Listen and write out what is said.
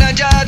na jaa